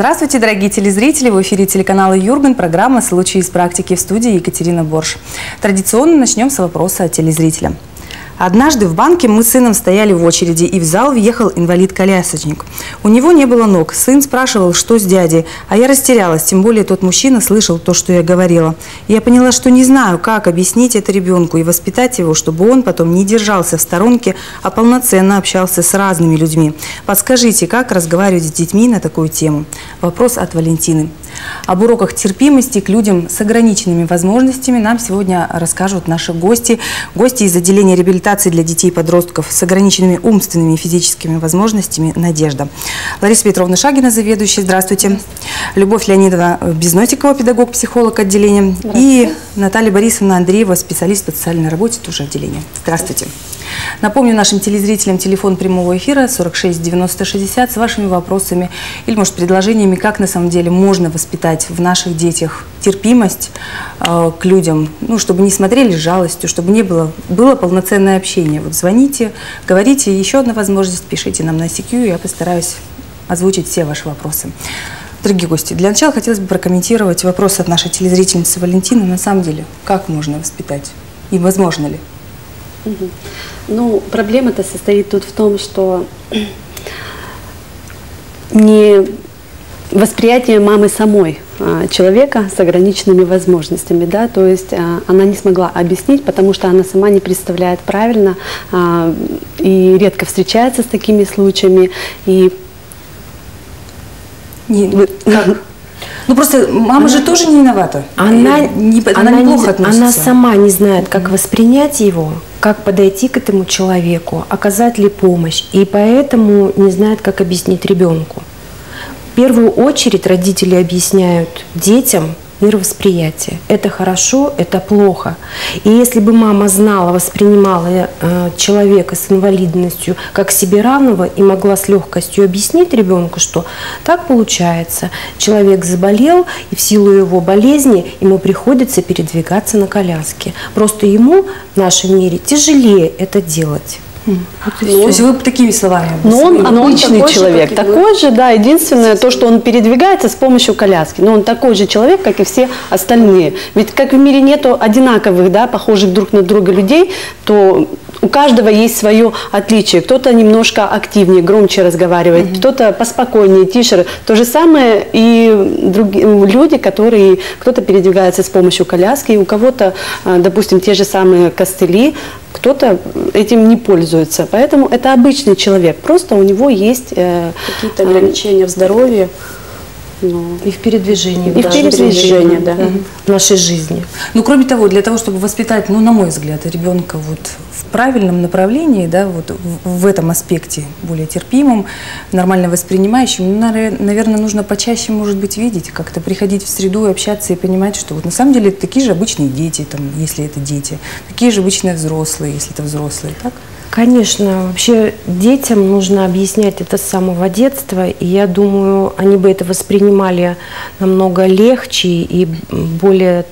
Здравствуйте, дорогие телезрители! В эфире телеканала «Юрган» программа «Случаи из практики» в студии Екатерина Борш. Традиционно начнем с вопроса телезрителя. Однажды в банке мы с сыном стояли в очереди, и в зал въехал инвалид-колясочник. У него не было ног. Сын спрашивал, что с дядей, а я растерялась, тем более тот мужчина слышал то, что я говорила. я поняла, что не знаю, как объяснить это ребенку и воспитать его, чтобы он потом не держался в сторонке, а полноценно общался с разными людьми. Подскажите, как разговаривать с детьми на такую тему? Вопрос от Валентины. Об уроках терпимости к людям с ограниченными возможностями нам сегодня расскажут наши гости. Гости из отделения реабилитации для детей и подростков с ограниченными умственными и физическими возможностями «Надежда». Лариса Петровна Шагина, заведующая. Здравствуйте. Любовь Леонидовна Безнотикова, педагог-психолог отделения. И Наталья Борисовна Андреева, специалист по социальной работе, тоже отделения. Здравствуйте. Напомню нашим телезрителям телефон прямого эфира 46 90 60 с вашими вопросами или, может, предложениями, как на самом деле можно воспитать в наших детях терпимость э, к людям, ну, чтобы не смотрели с жалостью, чтобы не было, было полноценное общение. Вот звоните, говорите, еще одна возможность, пишите нам на CQ, я постараюсь озвучить все ваши вопросы. Дорогие гости, для начала хотелось бы прокомментировать вопрос от нашей телезрительницы Валентины. На самом деле, как можно воспитать и возможно ли? Ну, проблема-то состоит тут в том, что не восприятие мамы самой а, человека с ограниченными возможностями, да, то есть а, она не смогла объяснить, потому что она сама не представляет правильно а, и редко встречается с такими случаями и не, как? Ну просто мама она, же тоже не виновата. Она, не, она, она неплохо не, Она сама не знает, как воспринять его, как подойти к этому человеку, оказать ли помощь, и поэтому не знает, как объяснить ребенку. Первую очередь родители объясняют детям, мировосприятие. Это хорошо, это плохо. И если бы мама знала, воспринимала э, человека с инвалидностью как себе равного и могла с легкостью объяснить ребенку, что так получается, человек заболел, и в силу его болезни ему приходится передвигаться на коляске. Просто ему в нашем мире тяжелее это делать. Вот ну, То есть вы такими словами. Но он но обычный он человек, же, такой же, да. Единственное, то, что он передвигается с помощью коляски. Но он такой же человек, как и все остальные. Ведь как в мире нету одинаковых, да, похожих друг на друга людей, то у каждого есть свое отличие. Кто-то немножко активнее, громче разговаривает, угу. кто-то поспокойнее, тише. То же самое и другие люди, которые кто-то передвигается с помощью коляски, у кого-то, а, допустим, те же самые костыли, кто-то этим не пользуется. Поэтому это обычный человек, просто у него есть э, какие-то ограничения в здоровье. Ну, и в передвижении. И в передвижении, да. В нашей жизни. Ну, кроме того, для того, чтобы воспитать, ну, на мой взгляд, ребенка вот в правильном направлении, да, вот в, в этом аспекте более терпимым, нормально воспринимающим, ну, наверное, нужно почаще, может быть, видеть, как-то приходить в среду и общаться и понимать, что вот на самом деле это такие же обычные дети, там, если это дети, такие же обычные взрослые, если это взрослые, так? Конечно, вообще детям нужно объяснять это с самого детства, и я думаю, они бы это воспринимали намного легче и более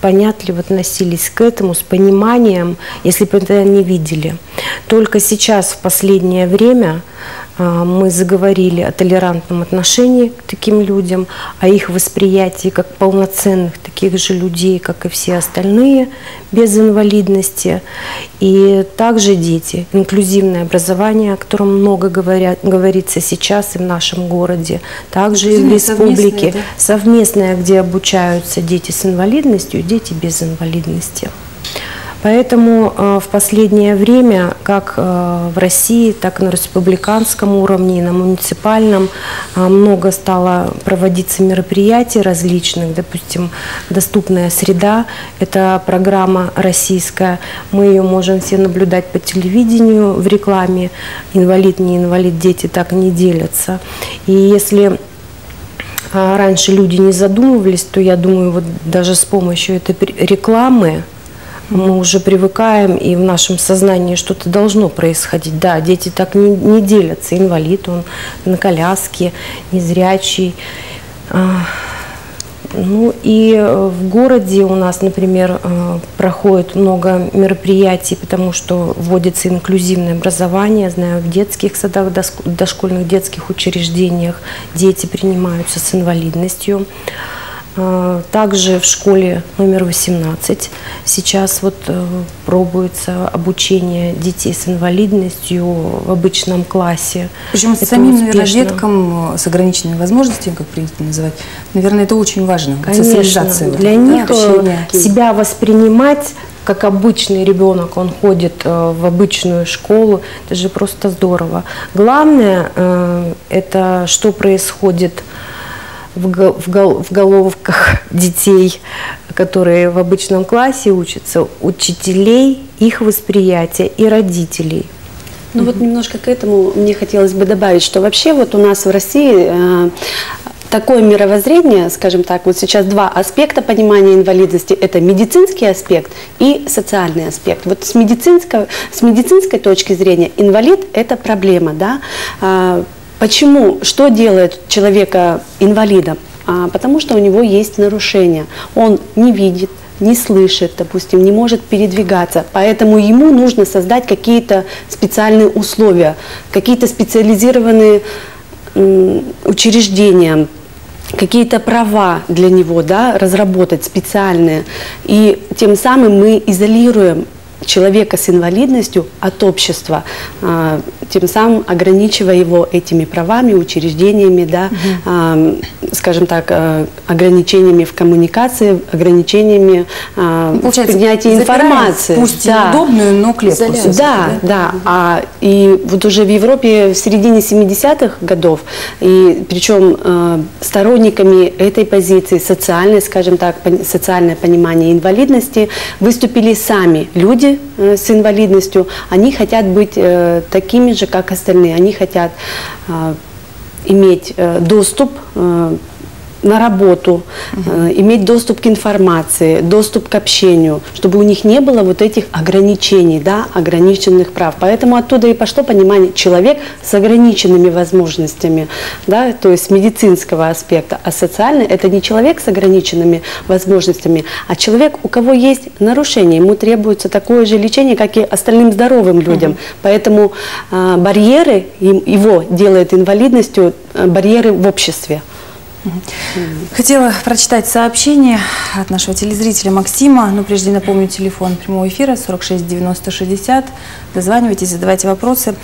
понятливо относились к этому, с пониманием, если бы это не видели. Только сейчас, в последнее время, мы заговорили о толерантном отношении к таким людям, о их восприятии как полноценных таких же людей, как и все остальные, без инвалидности. И также дети, инклюзивное образование, о котором много говорят, говорится сейчас и в нашем городе, также и в республике, совместное, да? совместное, где обучаются дети с инвалидностью и дети без инвалидности. Поэтому э, в последнее время, как э, в России, так и на республиканском уровне, и на муниципальном, э, много стало проводиться мероприятий различных. Допустим, «Доступная среда» – это программа российская. Мы ее можем все наблюдать по телевидению, в рекламе. Инвалид, не инвалид, дети так не делятся. И если раньше люди не задумывались, то я думаю, вот даже с помощью этой рекламы, мы уже привыкаем, и в нашем сознании что-то должно происходить. Да, дети так не, не делятся. Инвалид, он на коляске, незрячий. А, Ну и э, в городе у нас, например, э, проходит много мероприятий, потому что вводится инклюзивное образование. Знаю, в детских садах, дошкольных детских учреждениях дети принимаются с инвалидностью. А, также в школе номер 18 сейчас вот э, пробуется обучение детей с инвалидностью в обычном классе. Причем это самим, успешно. наверное, деткам э, с ограниченными возможностями, как принято называть, наверное, это очень важно. Конечно. Для них э, общение. себя воспринимать как обычный ребенок, он ходит в обычную школу, это же просто здорово. Главное, это что происходит в, в, в головках детей, которые в обычном классе учатся, учителей, их восприятия и родителей. Ну вот немножко к этому мне хотелось бы добавить, что вообще вот у нас в России э, такое мировоззрение, скажем так, вот сейчас два аспекта понимания инвалидности. Это медицинский аспект и социальный аспект. Вот с медицинской, с медицинской точки зрения инвалид – это проблема, да, а, Почему? Что делает человека инвалидом? А, потому что у него есть нарушения. Он не видит, не слышит, допустим, не может передвигаться. Поэтому ему нужно создать какие-то специальные условия, какие-то специализированные учреждения, какие-то права для него да, разработать специальные. И тем самым мы изолируем человека с инвалидностью от общества, а, тем самым ограничивая его этими правами, учреждениями, да, угу. скажем так, а, ограничениями в коммуникации, ограничениями Получается, в принятии информации. Пусть да. удобную, но клетку. Да, да, да. А, и вот уже в Европе в середине 70-х годов, и причем сторонниками этой позиции, социальной, скажем так, социальное понимание инвалидности, выступили сами люди, Э, с инвалидностью, они хотят быть э, такими же, как остальные. Они хотят э, иметь доступ на работу, угу. иметь доступ к информации, доступ к общению, чтобы у них не было вот этих ограничений, да, ограниченных прав. Поэтому оттуда и пошло понимание человек с ограниченными возможностями, да, то есть медицинского аспекта. А социальный – это не человек с ограниченными возможностями, а человек, у кого есть нарушение, ему требуется такое же лечение, как и остальным здоровым людям. Угу. Поэтому э, барьеры его делают инвалидностью, э, барьеры в обществе. Хотела прочитать сообщение от нашего телезрителя Максима, но прежде напомню телефон прямого эфира 46 90 60. Дозванивайтесь, задавайте вопросы.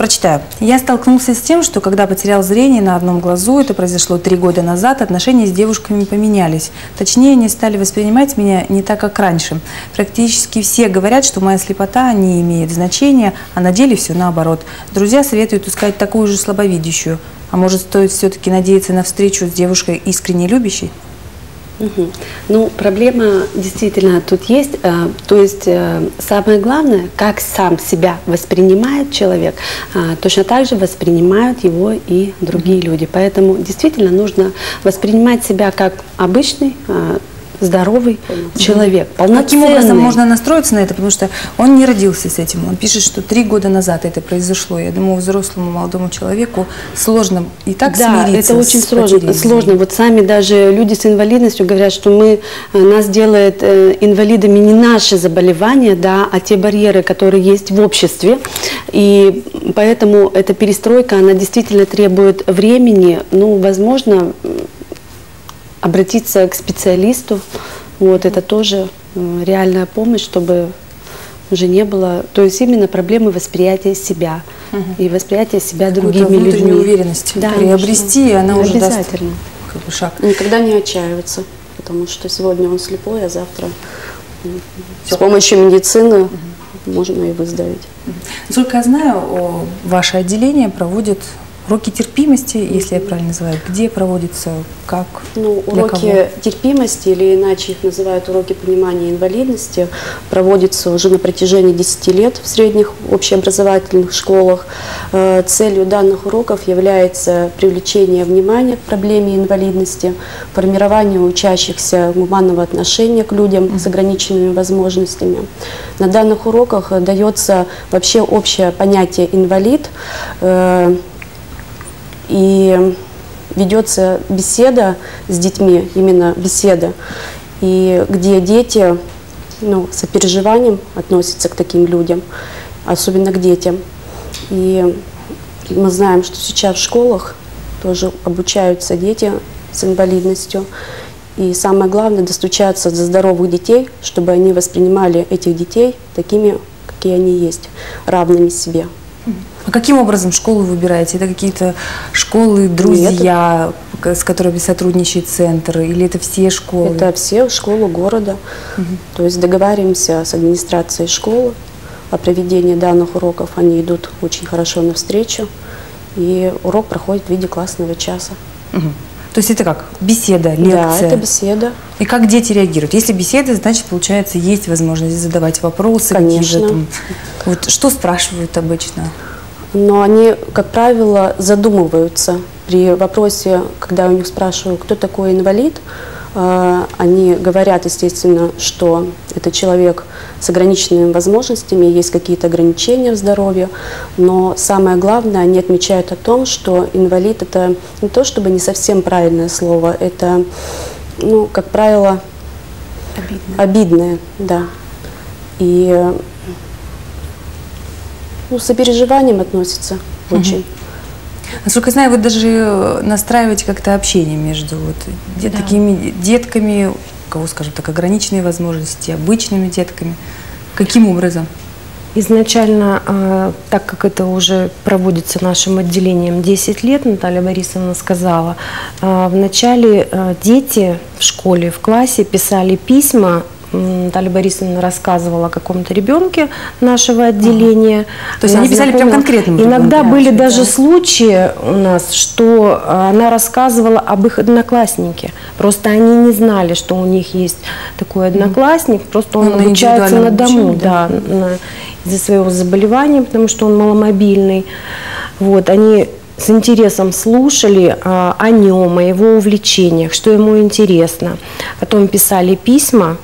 Прочитаю. Я столкнулся с тем, что когда потерял зрение на одном глазу, это произошло три года назад, отношения с девушками поменялись. Точнее, они стали воспринимать меня не так, как раньше. Практически все говорят, что моя слепота не имеет значения, а на деле все наоборот. Друзья советуют искать такую же слабовидящую. А может, стоит все-таки надеяться на встречу с девушкой искренне любящей? Угу. Ну, проблема действительно тут есть. Э, то есть э, самое главное, как сам себя воспринимает человек, э, точно так же воспринимают его и другие угу. люди. Поэтому действительно нужно воспринимать себя как обычный здоровый человек, полноценный. Каким образом можно настроиться на это? Потому что он не родился с этим. Он пишет, что три года назад это произошло. Я думаю, взрослому молодому человеку сложно и так да, смириться это очень сложно. Сложно. Вот сами даже люди с инвалидностью говорят, что мы э, нас делает э, инвалидами не наши заболевания, да, а те барьеры, которые есть в обществе. И поэтому эта перестройка, она действительно требует времени. Ну, возможно, обратиться к специалисту. Вот, это тоже э, реальная помощь, чтобы уже не было, то есть именно проблемы восприятия себя угу. и восприятия себя другими людьми. уверенность да, приобрести, и она уже даст как бы, шаг. Никогда не отчаиваться, потому что сегодня он слепой, а завтра Все. с помощью медицины угу. можно и выздороветь. Насколько я знаю, ваше отделение проводит Уроки терпимости, если я правильно называю, где проводятся, как, Ну, уроки терпимости, или иначе их называют уроки понимания инвалидности, проводятся уже на протяжении 10 лет в средних общеобразовательных школах. Э, целью данных уроков является привлечение внимания к проблеме инвалидности, формирование учащихся гуманного отношения к людям с ограниченными возможностями. На данных уроках дается вообще общее понятие «инвалид», э, и ведется беседа с детьми, именно беседа, и где дети ну, сопереживанием относятся к таким людям, особенно к детям. И мы знаем, что сейчас в школах тоже обучаются дети с инвалидностью. И самое главное, достучаться до здоровых детей, чтобы они воспринимали этих детей такими, какие они есть, равными себе. А каким образом школу выбираете? Это какие-то школы, друзья, Нет. с которыми сотрудничает центр, или это все школы? Это все школы города. Угу. То есть договариваемся с администрацией школы о проведении данных уроков. Они идут очень хорошо навстречу. И урок проходит в виде классного часа. Угу. То есть это как? Беседа, лекция? Да, это беседа. И как дети реагируют? Если беседа, значит, получается, есть возможность задавать вопросы. Конечно. Там, вот что спрашивают обычно? Но они, как правило, задумываются при вопросе, когда у них спрашивают, кто такой инвалид, э, они говорят, естественно, что это человек с ограниченными возможностями, есть какие-то ограничения в здоровье, но самое главное, они отмечают о том, что инвалид это не то чтобы не совсем правильное слово, это, ну, как правило, обидное, обидное да. И ну, сопереживанием относится очень. Угу. Насколько я знаю, вы даже настраиваете как-то общение между вот да. такими детками, у кого, скажем так, ограниченные возможности, обычными детками. Каким образом? Изначально, а, так как это уже проводится нашим отделением 10 лет, Наталья Борисовна сказала, а, вначале а, дети в школе, в классе писали письма Наталья Борисовна рассказывала о каком-то ребенке нашего отделения. То есть она они писали прям конкретно? Иногда были да. даже случаи у нас, что она рассказывала об их однокласснике. Просто они не знали, что у них есть такой одноклассник, просто он ну, обучается на, на дому, да, да из-за своего заболевания, потому что он маломобильный. Вот, они с интересом слушали а, о нем, о его увлечениях, что ему интересно. Потом писали письма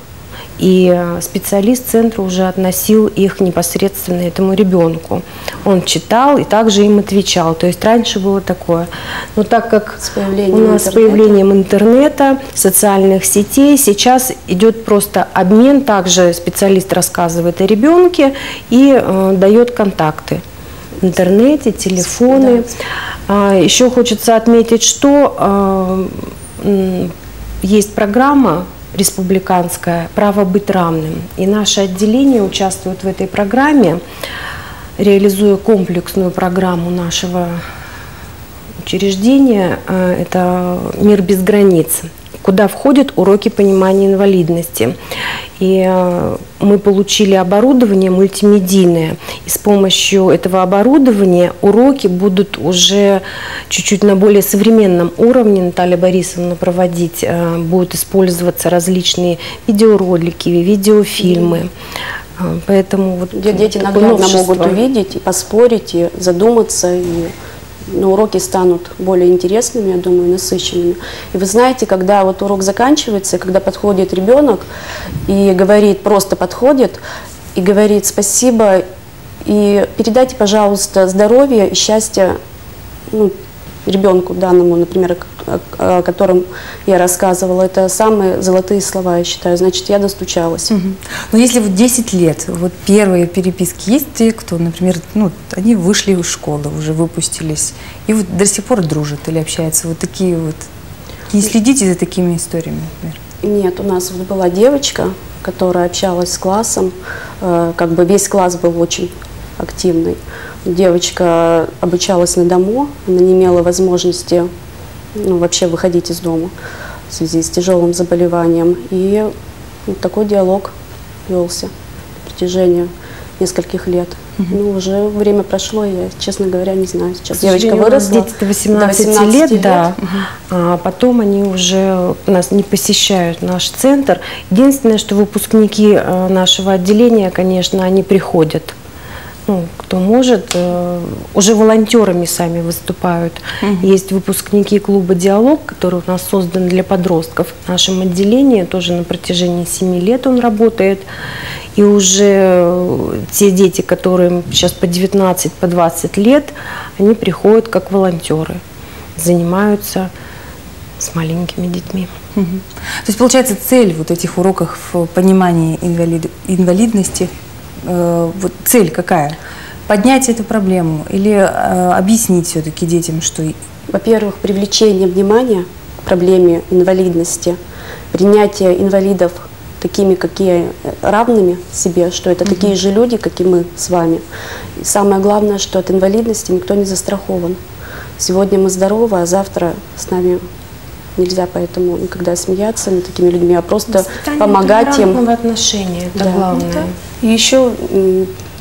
и э, специалист центра уже относил их непосредственно этому ребенку. Он читал и также им отвечал. То есть раньше было такое. Но так как с у нас интернета. с появлением интернета, социальных сетей, сейчас идет просто обмен. Также специалист рассказывает о ребенке и э, дает контакты в интернете, телефоны. Да. А, еще хочется отметить, что э, есть программа республиканская «Право быть равным». И наше отделение участвует в этой программе, реализуя комплексную программу нашего учреждения. Э, это «Мир без границ» куда входят уроки понимания инвалидности. И э, мы получили оборудование мультимедийное. И с помощью этого оборудования уроки будут уже чуть-чуть на более современном уровне. Наталья Борисовна проводить. Э, будут использоваться различные видеоролики, видеофильмы. Э, поэтому вот Где дети наглядно могут увидеть, и поспорить, и задуматься, и но уроки станут более интересными, я думаю, насыщенными. И вы знаете, когда вот урок заканчивается, когда подходит ребенок и говорит, просто подходит и говорит спасибо, и передайте, пожалуйста, здоровье и счастье ну, ребенку данному, например, о котором я рассказывала, это самые золотые слова, я считаю. Значит, я достучалась. Угу. Но если вот 10 лет, вот первые переписки, есть те, кто, например, ну, они вышли из школы, уже выпустились, и вот до сих пор дружат или общаются, вот такие вот. Не следите за такими историями, например? Нет, у нас вот была девочка, которая общалась с классом, э, как бы весь класс был очень активный. Девочка обучалась на дому, она не имела возможности ну, вообще выходить из дома в связи с тяжелым заболеванием. И вот такой диалог велся в протяжении нескольких лет. Угу. Ну, уже время прошло, я, честно говоря, не знаю. Сейчас девочка выросла. Дети до 18, до 18 лет, лет, да. Угу. А потом они уже нас не посещают наш центр. Единственное, что выпускники э, нашего отделения, конечно, они приходят ну, кто может, э, уже волонтерами сами выступают. Угу. Есть выпускники клуба «Диалог», который у нас создан для подростков. В нашем отделении тоже на протяжении 7 лет он работает. И уже те дети, которым сейчас по 19, по 20 лет, они приходят как волонтеры. занимаются с маленькими детьми. Угу. То есть, получается, цель вот этих уроков в понимании инвалид, инвалидности, э, вот цель какая? Поднять эту проблему или э, объяснить все-таки детям, что... Во-первых, привлечение внимания к проблеме инвалидности, принятие инвалидов такими, какие равными себе, что это mm такие же люди, как и мы с вами. И самое главное, что от инвалидности никто не застрахован. Сегодня мы здоровы, а завтра с нами нельзя поэтому никогда смеяться над такими людьми, а просто помогать им. отношения, это да. главное. Да. И еще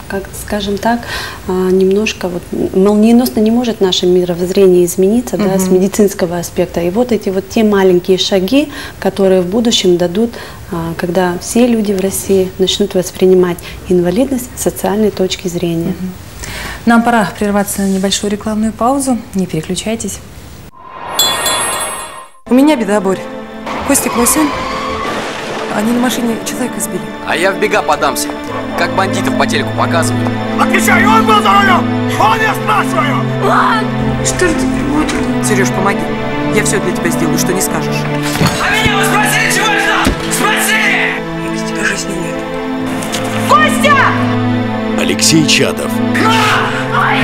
как скажем так, а, немножко вот молниеносно не может наше мировоззрение измениться, угу. да, с медицинского аспекта. И вот эти вот те маленькие шаги, которые в будущем дадут, а, когда все люди в России начнут воспринимать инвалидность с социальной точки зрения. Угу. Нам пора прерваться на небольшую рекламную паузу. Не переключайтесь. У меня беда, Борь. Костик, мой сын, они на машине человека сбили. А я в бега подамся. Как бандитов по телеку показывают. Отвечай, он был за рулем! Он, я спрашиваю! Мам, что же теперь будет? Сереж, помоги. Я все для тебя сделаю, что не скажешь. А меня вы спросили, чего я ждал? Спросили! Без тебя жизни нет. Костя! Алексей Чадов. Ой,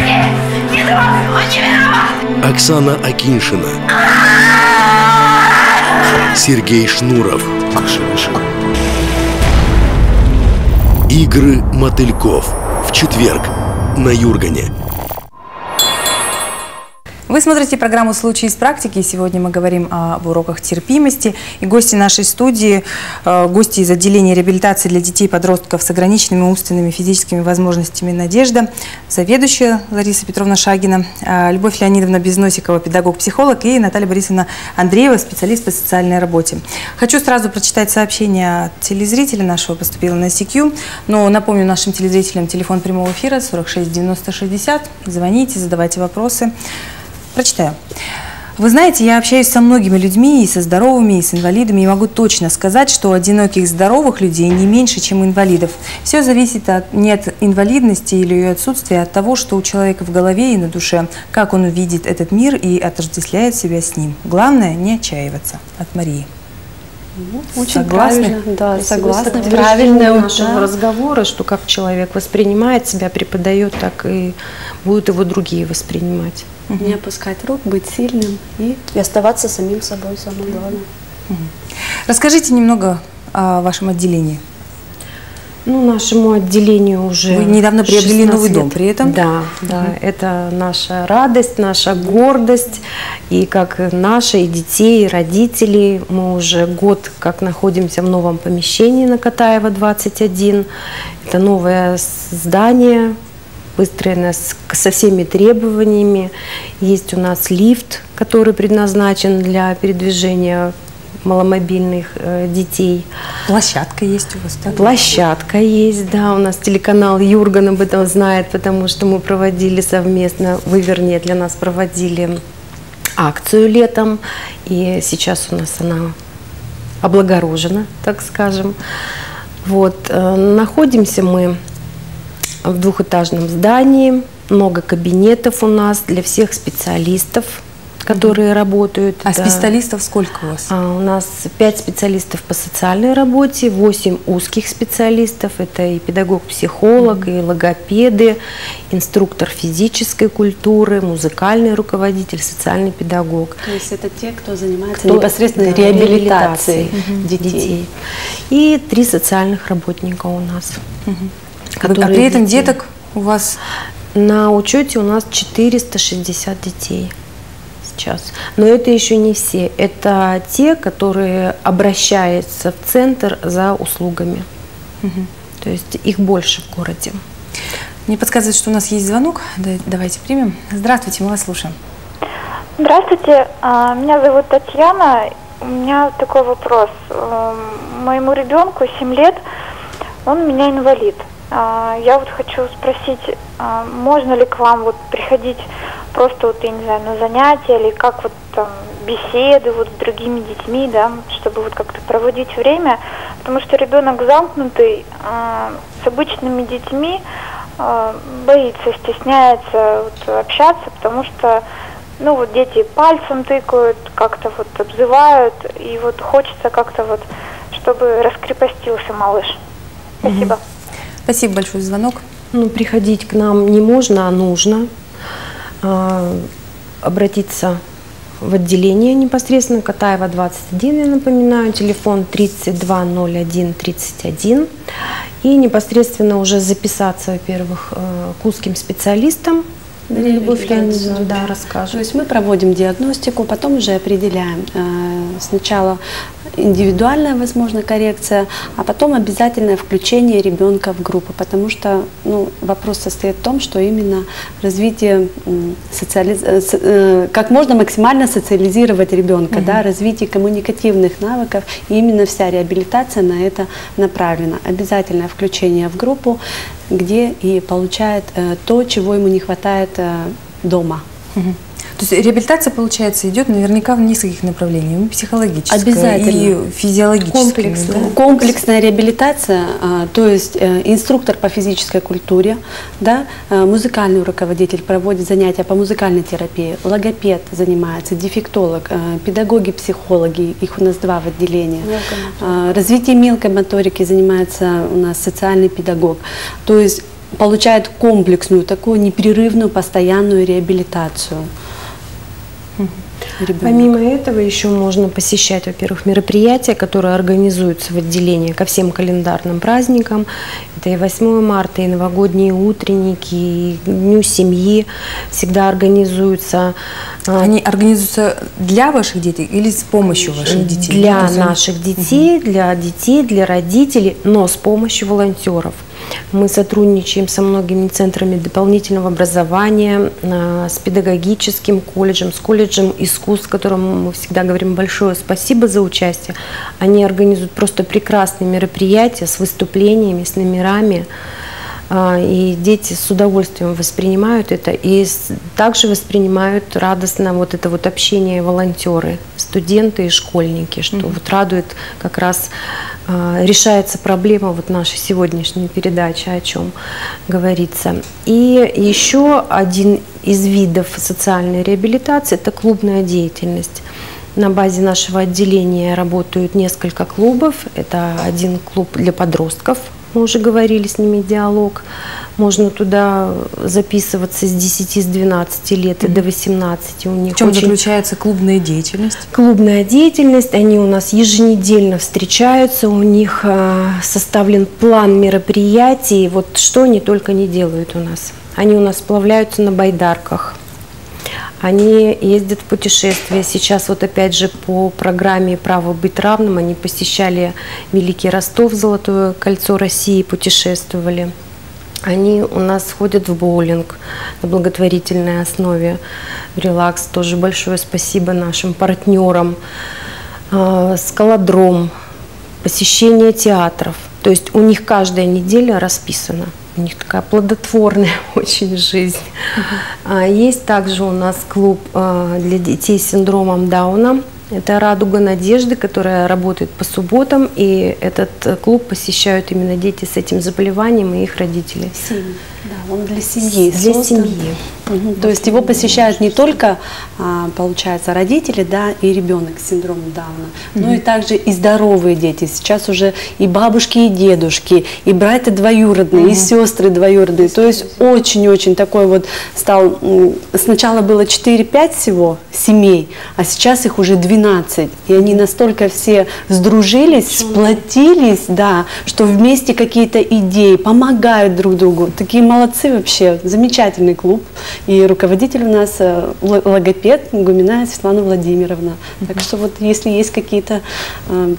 не, трогай, он не виноват! Оксана Акиншина. Сергей Шнуров. Игры мотыльков. В четверг на Юргане. Вы смотрите программу «Случаи из практики». Сегодня мы говорим об уроках терпимости. И гости нашей студии, э, гости из отделения реабилитации для детей и подростков с ограниченными умственными и физическими возможностями «Надежда», заведующая Лариса Петровна Шагина, э, Любовь Леонидовна Безносикова, педагог-психолог, и Наталья Борисовна Андреева, специалист по социальной работе. Хочу сразу прочитать сообщение от телезрителя нашего, поступило на CQ. Но напомню нашим телезрителям телефон прямого эфира 46 90 60. Звоните, задавайте вопросы. Прочитаю. Вы знаете, я общаюсь со многими людьми, и со здоровыми, и с инвалидами, и могу точно сказать, что одиноких здоровых людей не меньше, чем инвалидов. Все зависит от, не от инвалидности или ее отсутствия, а от того, что у человека в голове и на душе, как он увидит этот мир и отождествляет себя с ним. Главное, не отчаиваться. От Марии. Очень согласны? правильно, да, согласна. Правильное нашего да. разговора, что как человек воспринимает себя, преподает, так и будут его другие воспринимать. Угу. Не опускать рук, быть сильным и, и оставаться самим собой, самое главное. Угу. Расскажите немного о вашем отделении. Ну, нашему отделению уже Вы недавно приобрели новый лет. дом при этом? Да, да, угу. это наша радость, наша гордость. И как наши, и детей, и родителей, мы уже год как находимся в новом помещении на Катаева 21. Это новое здание, выстроено со всеми требованиями. Есть у нас лифт, который предназначен для передвижения маломобильных э, детей. Площадка есть у вас, да? Площадка есть, да. У нас телеканал Юрган об этом знает, потому что мы проводили совместно, вы, вернее, для нас проводили акцию летом, и сейчас у нас она облагорожена, так скажем. Вот. Э, находимся мы в двухэтажном здании, много кабинетов у нас для всех специалистов, которые угу. работают. А да. специалистов сколько у вас? А, у нас пять специалистов по социальной работе, восемь узких специалистов. Это и педагог-психолог, угу. и логопеды, инструктор физической культуры, музыкальный руководитель, социальный педагог. То есть это те, кто занимается кто, непосредственно да, реабилитацией, реабилитацией угу. детей. И три социальных работника у нас. Угу. А при этом детей. деток у вас? На учете у нас 460 детей сейчас. Но это еще не все. Это те, которые обращаются в центр за услугами. Угу. То есть их больше в городе. Мне подсказывает, что у нас есть звонок. Давайте примем. Здравствуйте, мы вас слушаем. Здравствуйте, а, меня зовут Татьяна. У меня такой вопрос. Эм, моему ребенку 7 лет, он у меня инвалид. А, я вот хочу спросить, а, можно ли к вам вот приходить просто вот, я не знаю, на занятия или как вот там беседы вот с другими детьми, да, чтобы вот как-то проводить время, потому что ребенок замкнутый, а, с обычными детьми боится, стесняется вот, общаться, потому что ну вот дети пальцем тыкают, как-то вот обзывают, и вот хочется как-то вот, чтобы раскрепостился малыш. Спасибо. Спасибо большое за звонок. Ну, приходить к нам не можно, а нужно. А, обратиться в отделение непосредственно Катаева 21, я напоминаю, телефон 320131 и непосредственно уже записаться, во-первых, э, к узким специалистам, Любовь Леонидовна, да, расскажет. То есть мы проводим диагностику, потом уже определяем э, сначала индивидуальная, возможно, коррекция, а потом обязательное включение ребенка в группу, потому что ну, вопрос состоит в том, что именно развитие социали... Э, э, как можно максимально социализировать ребенка, угу. да, развитие коммуникативных навыков, и именно вся реабилитация на это направлена. Обязательное включение в группу, где и получает э, то, чего ему не хватает дома. Угу. То есть реабилитация, получается, идет наверняка в нескольких направлениях. Психологическая Обязательно. и физиологическая. Комплексная. Да? Комплексная реабилитация, а, то есть э, инструктор по физической культуре, да, э, музыкальный руководитель проводит занятия по музыкальной терапии, логопед занимается, дефектолог, э, педагоги, психологи, их у нас два в отделении. А, развитие мелкой моторики занимается у нас социальный педагог. То есть получает комплексную, такую непрерывную, постоянную реабилитацию. Ребенок. Помимо этого еще можно посещать, во-первых, мероприятия, которые организуются в отделении ко всем календарным праздникам. Это и 8 марта, и новогодние утренники, и Дню семьи всегда организуются. А, Они организуются для ваших детей или с помощью ваших детей? Для наших детей, угу. для детей, для родителей, но с помощью волонтеров. Мы сотрудничаем со многими центрами дополнительного образования, а, с педагогическим колледжем, с колледжем искусств, которому мы всегда говорим большое спасибо за участие. Они организуют просто прекрасные мероприятия с выступлениями, с номерами. А, и дети с удовольствием воспринимают это и также воспринимают радостно вот это вот общение волонтеры, студенты и школьники, что mm-hmm. вот радует как раз а, решается проблема вот нашей сегодняшней передачи, о чем говорится. И еще один из видов социальной реабилитации – это клубная деятельность. На базе нашего отделения работают несколько клубов. Это один клуб для подростков, мы уже говорили с ними диалог. Можно туда записываться с 10, с 12 лет и до 18. У них в чем очень... заключается клубная деятельность? Клубная деятельность. Они у нас еженедельно встречаются. У них э, составлен план мероприятий. Вот что они только не делают у нас. Они у нас сплавляются на байдарках. Они ездят в путешествия. Сейчас вот опять же по программе «Право быть равным» они посещали Великий Ростов, Золотое кольцо России, путешествовали. Они у нас ходят в боулинг на благотворительной основе, в релакс. Тоже большое спасибо нашим партнерам. А, скалодром, посещение театров. То есть у них каждая неделя расписана у них такая плодотворная очень жизнь. Uh-huh. Есть также у нас клуб а, для детей с синдромом Дауна. Это «Радуга надежды», которая работает по субботам, и этот э, клуб посещают именно дети с этим заболеванием и их родители. Семьи. Да, он для семьи. Для создан. семьи. Угу. То есть его посещают не только, а, получается, родители, да, и ребенок с синдромом Дауна, угу. но и также и здоровые дети. Сейчас уже и бабушки, и дедушки, и братья двоюродные, угу. и сестры двоюродные. То есть очень-очень такой вот стал, сначала было 4-5 всего семей, а сейчас их уже 12. И они настолько все сдружились, сплотились, да, что вместе какие-то идеи, помогают друг другу. Такие молодцы вообще, замечательный клуб. И руководитель у нас э, логопед Гумина Светлана Владимировна. Так что вот если есть какие-то э,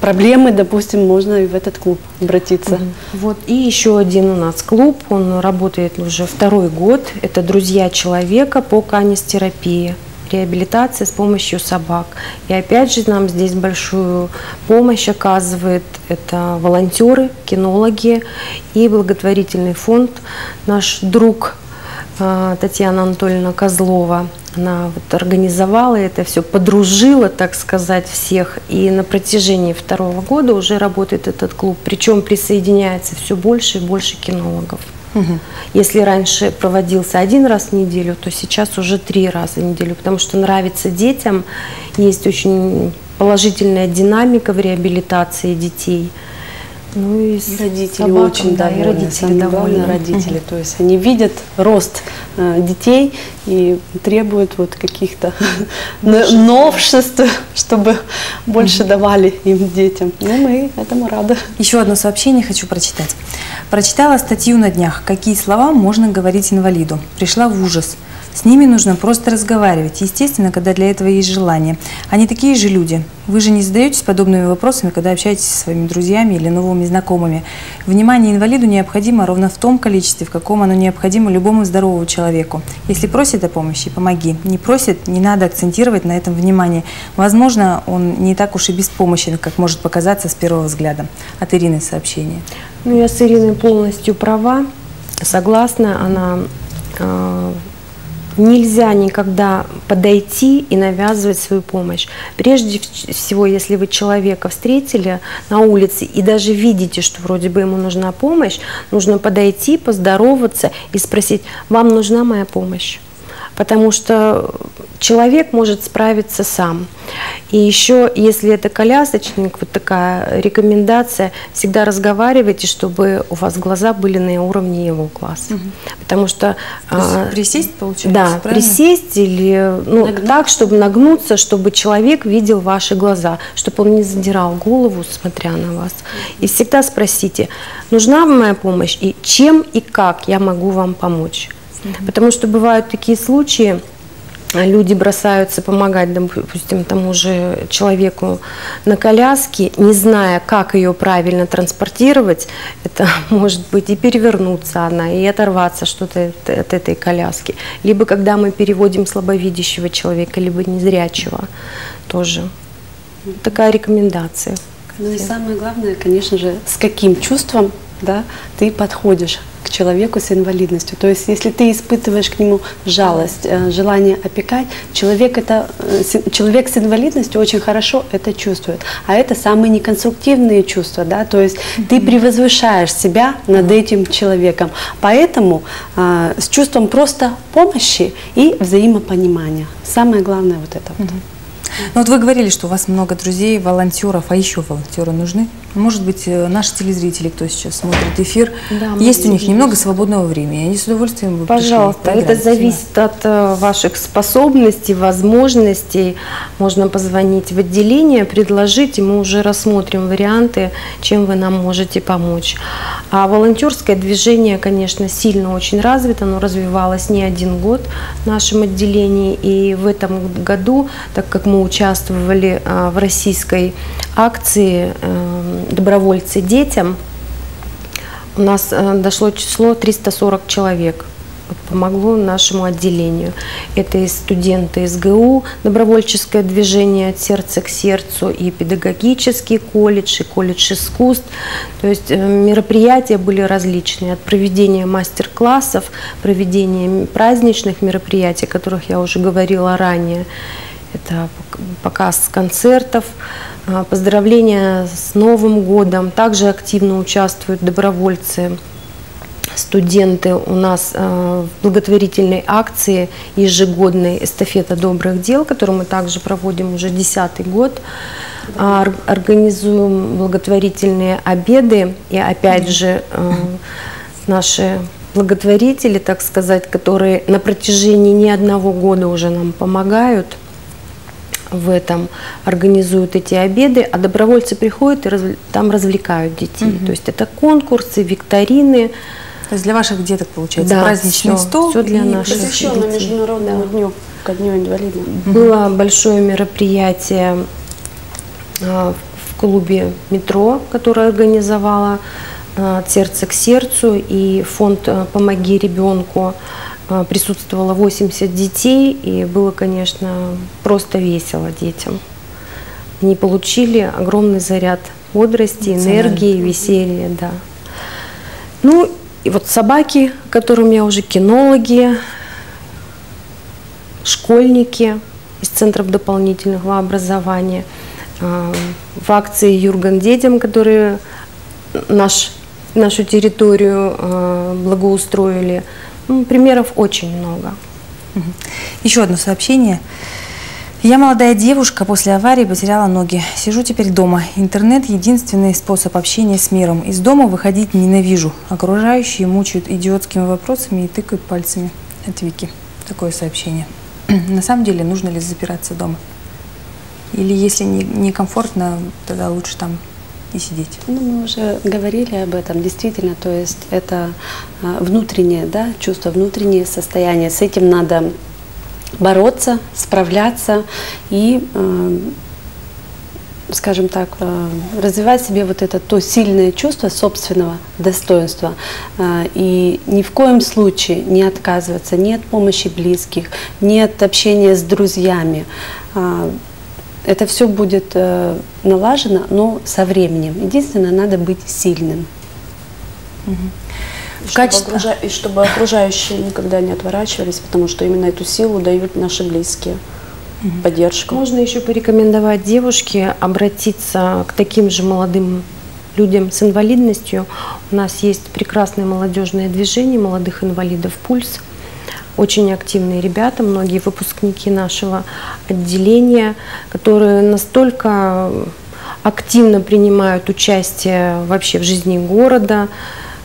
проблемы, допустим, можно и в этот клуб обратиться. Вот и еще один у нас клуб, он работает уже второй год. Это «Друзья человека» по канистерапии реабилитация с помощью собак. И опять же нам здесь большую помощь оказывает это волонтеры, кинологи и благотворительный фонд. Наш друг а, Татьяна Анатольевна Козлова. Она вот организовала это все, подружила, так сказать, всех. И на протяжении второго года уже работает этот клуб. Причем присоединяется все больше и больше кинологов. Если раньше проводился один раз в неделю, то сейчас уже три раза в неделю, потому что нравится детям, есть очень положительная динамика в реабилитации детей. Ну и, и родители собакам, очень да, довольны, и родители довольны. главное родители, угу. то есть они видят рост э, детей и требуют вот каких-то новшеств, чтобы больше давали им детям. Ну мы этому рады. Еще одно сообщение хочу прочитать. Прочитала статью на днях, какие слова можно говорить инвалиду. Пришла в ужас. С ними нужно просто разговаривать, естественно, когда для этого есть желание. Они такие же люди. Вы же не задаетесь подобными вопросами, когда общаетесь со своими друзьями или новыми знакомыми. Внимание инвалиду необходимо ровно в том количестве, в каком оно необходимо любому здоровому человеку. Если просит о помощи, помоги. Не просит, не надо акцентировать на этом внимание. Возможно, он не так уж и беспомощен, как может показаться с первого взгляда. От Ирины сообщение. Ну, я с Ириной полностью права, согласна. Она э, Нельзя никогда подойти и навязывать свою помощь. Прежде всего, если вы человека встретили на улице и даже видите, что вроде бы ему нужна помощь, нужно подойти, поздороваться и спросить, вам нужна моя помощь? Потому что человек может справиться сам. И еще, если это колясочник, вот такая рекомендация, всегда разговаривайте, чтобы у вас глаза были на уровне его глаз. Угу. Потому что... А, присесть, получается, Да, правильно? присесть или ну, так, чтобы нагнуться, чтобы человек видел ваши глаза, чтобы он не задирал голову, смотря на вас. И всегда спросите, нужна вам моя помощь, и чем и как я могу вам помочь. Потому что бывают такие случаи, люди бросаются помогать, допустим, тому же человеку на коляске, не зная, как ее правильно транспортировать, это может быть и перевернуться она, и оторваться что-то от этой коляски. Либо когда мы переводим слабовидящего человека, либо незрячего, тоже. Такая рекомендация. Ну и самое главное, конечно же, с каким чувством да, ты подходишь к человеку с инвалидностью. То есть, если ты испытываешь к нему жалость, э, желание опекать, человек, это, э, человек с инвалидностью очень хорошо это чувствует. А это самые неконструктивные чувства. Да? То есть, ты превозвышаешь себя над этим человеком. Поэтому э, с чувством просто помощи и взаимопонимания. Самое главное вот это вот. Ну вот вы говорили, что у вас много друзей, волонтеров, а еще волонтеры нужны? Может быть, э, наши телезрители, кто сейчас смотрит эфир, да, есть у них немного свободного времени, они с удовольствием будут Пожалуйста, это зависит от э, ваших способностей, возможностей. Можно позвонить в отделение, предложить, и мы уже рассмотрим варианты, чем вы нам можете помочь. А волонтерское движение, конечно, сильно очень развито, оно развивалось не один год в нашем отделении, и в этом году, так как мы участвовали а, в российской акции эм, «Добровольцы детям», у нас э, дошло число 340 человек помогло нашему отделению. Это и студенты СГУ, добровольческое движение от сердца к сердцу, и педагогический колледж, и колледж искусств. То есть э, мероприятия были различные, от проведения мастер-классов, проведения праздничных мероприятий, о которых я уже говорила ранее, это показ концертов, а, поздравления с Новым годом. Также активно участвуют добровольцы, студенты у нас а, в благотворительной акции ежегодной эстафета добрых дел, которую мы также проводим уже десятый год. А, организуем благотворительные обеды и опять же наши благотворители, так сказать, которые на протяжении не одного года уже нам помогают – в этом организуют эти обеды, а добровольцы приходят и разв... там развлекают детей. Угу. То есть это конкурсы, викторины. То есть для ваших деток получается да, праздничный все, стол. Все для наших Посвящено детей. Международному да. дню, ко дню инвалида. Было большое мероприятие а, в клубе «Метро», которое организовала а, «От сердца к сердцу» и фонд а, «Помоги ребенку». А, присутствовало 80 детей, и было, конечно, просто весело детям. Они получили огромный заряд бодрости, энергии, веселья, да. Ну, и вот собаки, которым я уже кинологи, школьники из центров дополнительного образования, а, в акции «Юрган детям», которые наш нашу территорию э, благоустроили. Примеров очень много. Еще одно сообщение. Я молодая девушка, после аварии потеряла ноги. Сижу теперь дома. Интернет – единственный способ общения с миром. Из дома выходить ненавижу. Окружающие мучают идиотскими вопросами и тыкают пальцами. Это Вики. Такое сообщение. На самом деле, нужно ли запираться дома? Или если некомфортно, не тогда лучше там и сидеть? Ну, мы уже говорили об этом, действительно, то есть это а, внутреннее да, чувство, внутреннее состояние. С этим надо бороться, справляться и, э, скажем так, э, развивать себе вот это то сильное чувство собственного достоинства. И ни в коем случае не отказываться ни от помощи близких, ни от общения с друзьями. Это все будет налажено, но со временем. Единственное, надо быть сильным. Угу в качестве... Окружа... И чтобы окружающие никогда не отворачивались, потому что именно эту силу дают наши близкие. Угу. Поддержку. Можно еще порекомендовать девушке обратиться к таким же молодым людям с инвалидностью. У нас есть прекрасное молодежное движение молодых инвалидов «Пульс». Очень активные ребята, многие выпускники нашего отделения, которые настолько активно принимают участие вообще в жизни города,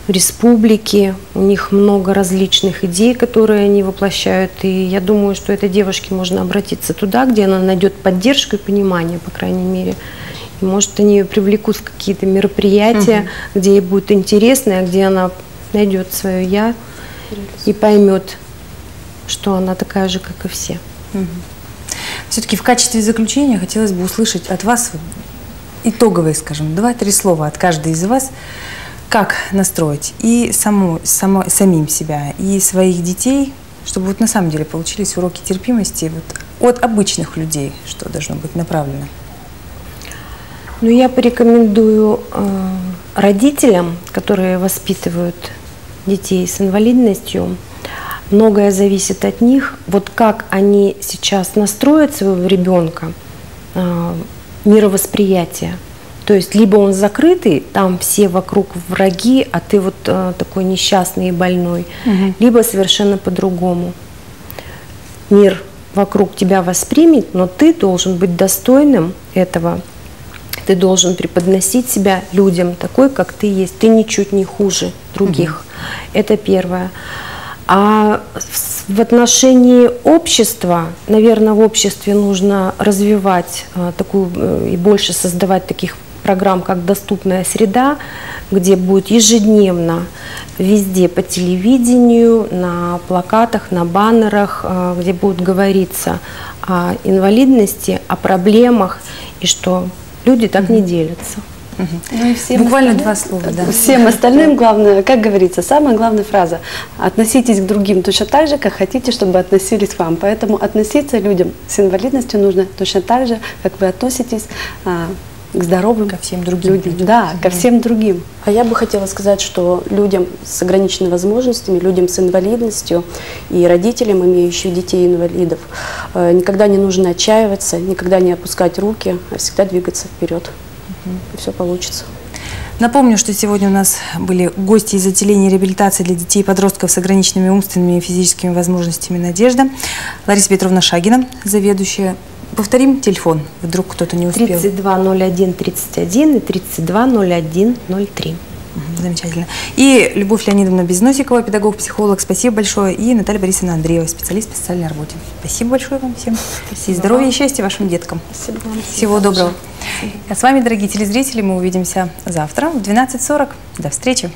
республики, у них много различных идей, которые они воплощают, и я думаю, что этой девушке можно обратиться туда, где она найдет поддержку и понимание, по крайней мере. И, может, они ее привлекут в какие-то мероприятия, угу. где ей будет интересно, а где она найдет свое «я» и поймет, что она такая же, как и все. Угу. Все-таки в качестве заключения хотелось бы услышать от вас итоговые, скажем, два-три слова от каждой из вас – как настроить и саму, само, самим себя, и своих детей, чтобы вот на самом деле получились уроки терпимости вот от обычных людей, что должно быть направлено? Ну, я порекомендую э, родителям, которые воспитывают детей с инвалидностью, многое зависит от них. Вот как они сейчас настроят своего ребенка, э, мировосприятие, то есть либо он закрытый, там все вокруг враги, а ты вот э, такой несчастный и больной, угу. либо совершенно по-другому. Мир вокруг тебя воспримет, но ты должен быть достойным этого. Ты должен преподносить себя людям такой, как ты есть. Ты ничуть не хуже других. Угу. Это первое. А в отношении общества, наверное, в обществе нужно развивать э, такую э, и больше создавать таких программ как «Доступная среда», где будет ежедневно везде по телевидению, на плакатах, на баннерах, э, где будет говориться о инвалидности, о проблемах, и что люди так не делятся. Ну и всем Буквально два слова, да. Всем остальным главное, как говорится, самая главная фраза – относитесь к другим точно так же, как хотите, чтобы относились к вам. Поэтому относиться людям с инвалидностью нужно точно так же, как вы относитесь а, к здоровым ко всем другим людям. Да, ко всем другим. А я бы хотела сказать, что людям с ограниченными возможностями, людям с инвалидностью и родителям, имеющим детей-инвалидов, э, никогда не нужно отчаиваться, никогда не опускать руки, а всегда двигаться вперед. Все получится. Напомню, что сегодня у нас были гости из отделения реабилитации для детей и подростков с ограниченными умственными и физическими возможностями «Надежда», Лариса Петровна Шагина, заведующая Повторим телефон, вдруг кто-то не успел. 320131 и 320103. Замечательно. И Любовь Леонидовна Безносикова, педагог-психолог, спасибо большое. И Наталья Борисовна Андреева, специалист по социальной работе. Спасибо большое вам всем. Спасибо и здоровья и счастья вашим деткам. Спасибо вам. Всего доброго. А с вами, дорогие телезрители, мы увидимся завтра в 12.40. До встречи.